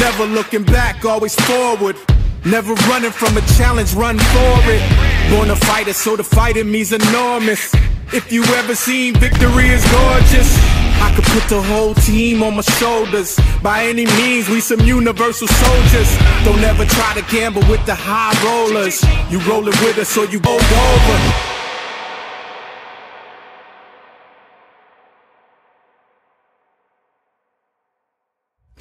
Never looking back, always forward. Never running from a challenge, run for it. Born a fighter, so the fight in me's enormous. If you ever seen victory is gorgeous, I could put the whole team on my shoulders. By any means, we some universal soldiers. Don't ever try to gamble with the high rollers. You rollin' with us, or you rolled over.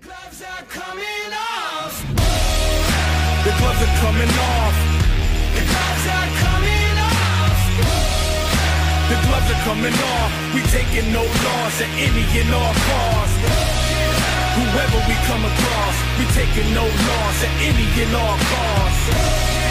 Gloves are coming. Gloves are coming off. The gloves are coming off. The gloves are coming off. We taking no loss at any and all costs. Whoever we come across, we taking no loss at any and all costs.